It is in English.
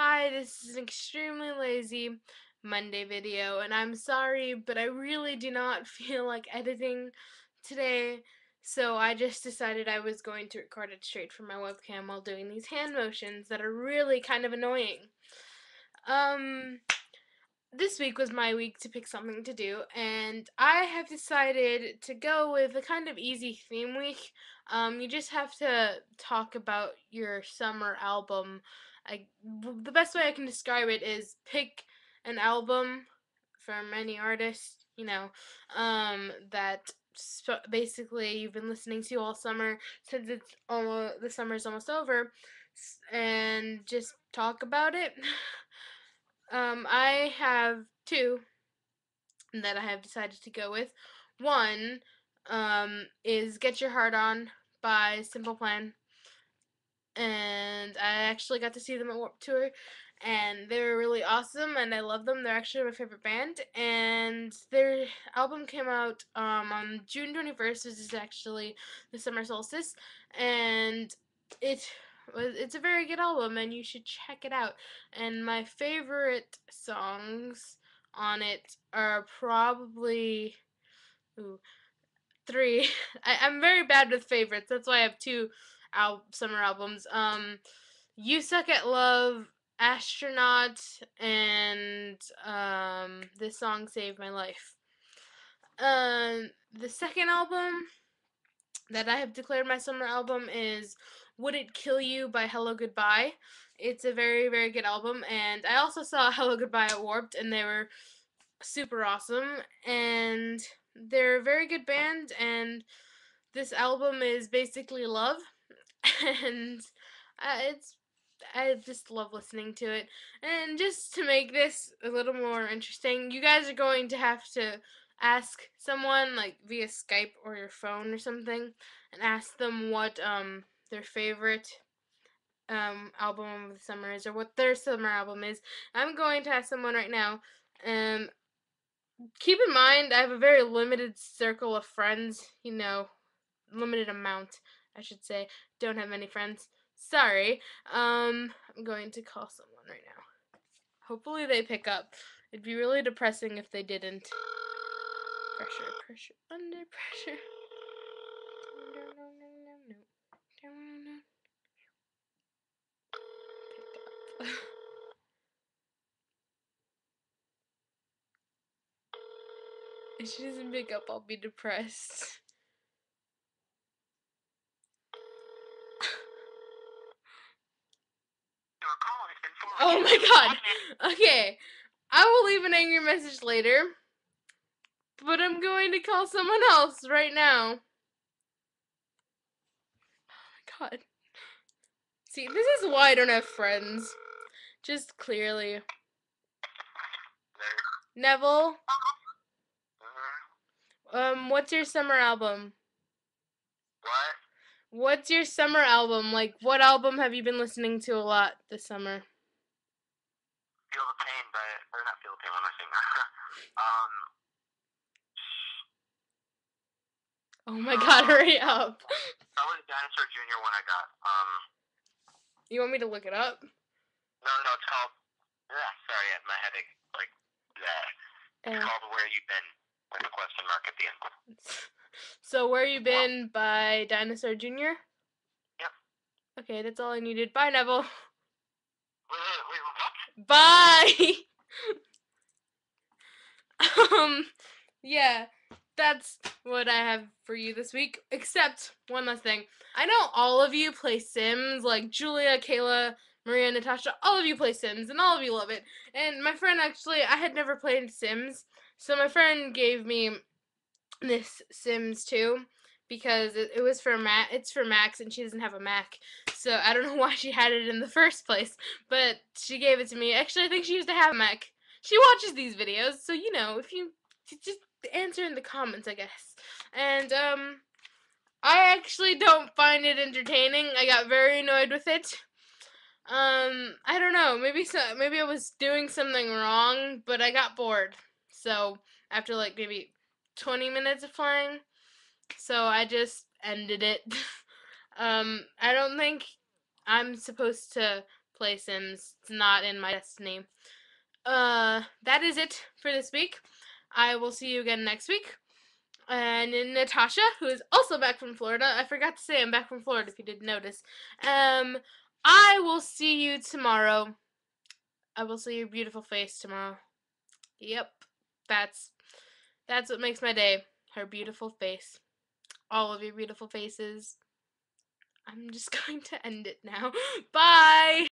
Hi, this is an extremely lazy Monday video, and I'm sorry, but I really do not feel like editing today, so I just decided I was going to record it straight from my webcam while doing these hand motions that are really kind of annoying. Um, this week was my week to pick something to do, and I have decided to go with a kind of easy theme week. Um, you just have to talk about your summer album I the best way I can describe it is pick an album from any artist, you know, um, that basically you've been listening to all summer since it's almost the summer's almost over, and just talk about it. um, I have two that I have decided to go with. One um, is "Get Your Heart On" by Simple Plan and I actually got to see them at Warped Tour, and they were really awesome, and I love them. They're actually my favorite band, and their album came out um, on June 21st, which is actually the summer solstice, and it was it's a very good album, and you should check it out. And my favorite songs on it are probably ooh, three. I, I'm very bad with favorites. That's why I have two al- summer albums. Um, You Suck at Love, Astronaut, and um, this song saved my life. Um, the second album that I have declared my summer album is Would It Kill You by Hellogoodbye. It's a very, very good album, and I also saw Hellogoodbye at Warped, and they were super awesome, and they're a very good band, and this album is basically love. and uh, it's I just love listening to it. And just to make this a little more interesting, you guys are going to have to ask someone like via Skype or your phone or something and ask them what um their favorite um album of the summer is or what their summer album is. I'm going to ask someone right now. Um keep in mind I have a very limited circle of friends, you know, limited amount. I should say. Don't have many friends. Sorry. Um, I'm going to call someone right now. Hopefully they pick up. It'd be really depressing if they didn't. Pressure, pressure, under pressure. if she doesn't pick up, I'll be depressed. Oh my god. Okay. I will leave an angry message later. But I'm going to call someone else right now. Oh my god. See, this is why I don't have friends. Just clearly. Neville? Um, what's your summer album? What? What's your summer album? Like, what album have you been listening to a lot this summer? Feel the pain, but or not feel the pain. Saying um. Oh my god! Hurry up. Was Dinosaur Junior I got. Um. You want me to look it up? No, no, it's called. Yeah, sorry, my headache. Like, yeah. It's called Where You Been with a question mark at the end. So Where You Been by Dinosaur Jr.? Yep. Okay, that's all I needed. Bye, Neville. Bye! um, yeah, that's what I have for you this week. Except, one last thing. I know all of you play Sims, like Julia, Kayla, Maria, Natasha, all of you play Sims, and all of you love it. And my friend actually, I had never played Sims, so my friend gave me this Sims 2 because it, it was for Mac. It's for Max, and she doesn't have a Mac, so I don't know why she had it in the first place. But she gave it to me. Actually, I think she used to have a Mac. She watches these videos, so you know if you just answer in the comments, I guess. And um, I actually don't find it entertaining. I got very annoyed with it. Um, I don't know. Maybe so. Maybe I was doing something wrong, but I got bored. So after like maybe 20 minutes of playing. So I just ended it. um, I don't think I'm supposed to play Sims. It's not in my destiny. Uh, that is it for this week. I will see you again next week. And Natasha, who is also back from Florida. I forgot to say I'm back from Florida if you didn't notice. Um, I will see you tomorrow. I will see your beautiful face tomorrow. Yep. That's that's what makes my day. Her beautiful face. All of your beautiful faces. I'm just going to end it now. Bye!